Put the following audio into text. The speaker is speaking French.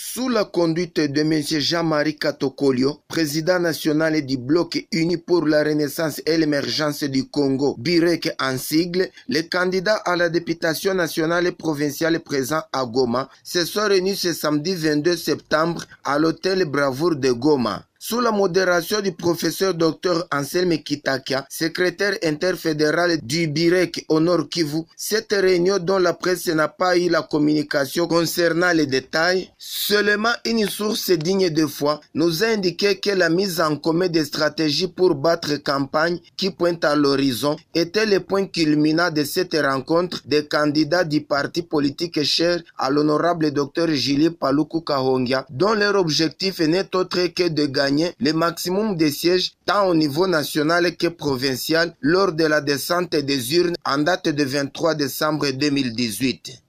sous la conduite de M. Jean-Marie Katokolio, président national du Bloc uni pour la renaissance et l'émergence du Congo, BIREC en sigle, les candidats à la députation nationale et provinciale présents à Goma se sont réunis ce samedi 22 septembre à l'hôtel Bravoure de Goma. Sous la modération du professeur Dr Anselme Kitakia, secrétaire interfédéral du BIREC au Nord Kivu, cette réunion dont la presse n'a pas eu la communication concernant les détails, seulement une source digne de foi nous a indiqué que la mise en commun des stratégies pour battre campagne qui pointe à l'horizon était le point culminant de cette rencontre des candidats du parti politique cher à l'honorable Dr Julie Paluku Kahongia, dont leur objectif n'est autre que de gagner le maximum de sièges tant au niveau national que provincial lors de la descente des urnes en date de 23 décembre 2018.